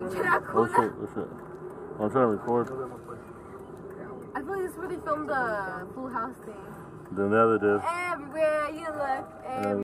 Oh shit, oh shit. I'm trying to record. I feel like this is where they filmed the Full House thing. Then the other did. Everywhere you look, everywhere.